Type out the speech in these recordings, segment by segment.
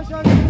Başarılı.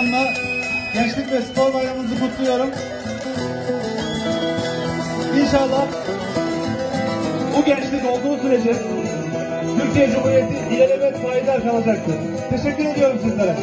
Anda Gençlik ve Spor Bayramımızı kutluyorum. İnşallah bu gençlik olduğu sürece Türkiye Cumhuriyeti ilelebet fayda kalacaktır. Teşekkür ediyorum sizlere.